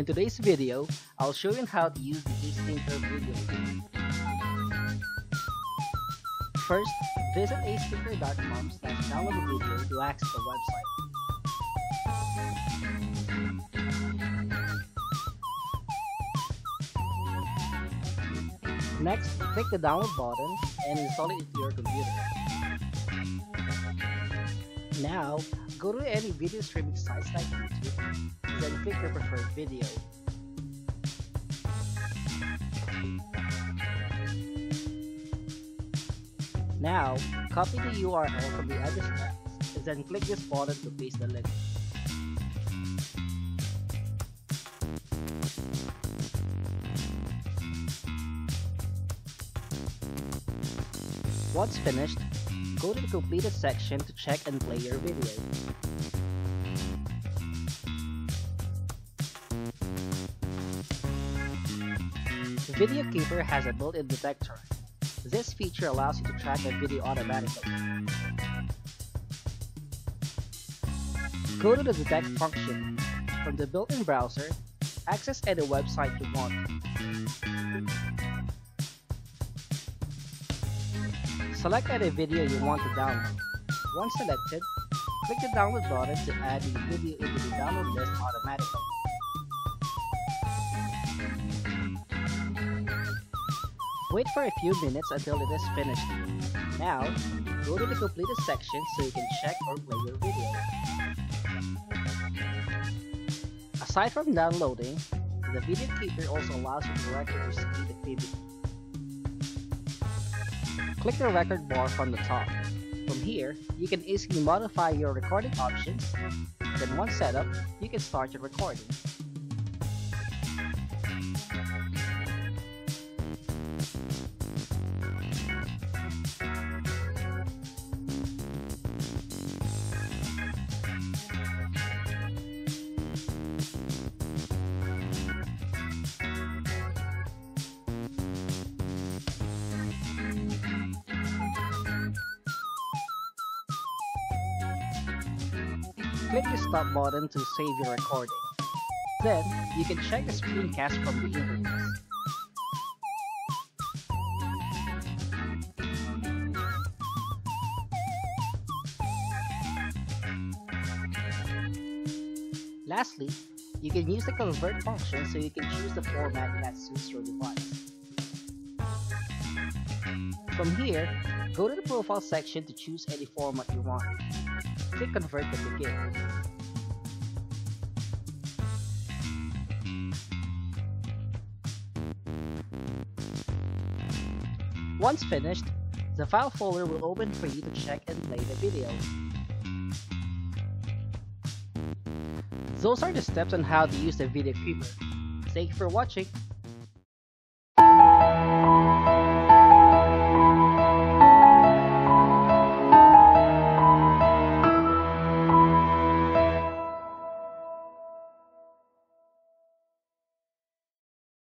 In today's video, I'll show you how to use the AceThinker video. First, visit acethinker.com slash download the video to access the website. Next, click the download button and install it into your computer. Now, go to any video streaming sites like YouTube, then click your preferred video. Now, copy the URL from the address box, and then click this button to paste the link. Once finished, go to the completed section to check and play your video. Video Keeper has a built-in detector. This feature allows you to track a video automatically. Go to the detect function. From the built-in browser, access any website you want. Select any video you want to download. Once selected, click the download button to add the video into the download list automatically. Wait for a few minutes until it is finished. Now, go to the completed section so you can check or play your video. Aside from downloading, the Video Keeper also allows you to record your speed activity. Click the record bar from the top. From here, you can easily modify your recording options. Then once set up, you can start your recording. Click the stop button to save your recording. Then, you can check the screencast from the internet. Lastly, you can use the convert function so you can choose the format that suits your device. From here, go to the profile section to choose any format you want. Click convert to begin. Once finished, the file folder will open for you to check and play the video. Those are the steps on how to use the Video Keeper. Thank you for watching.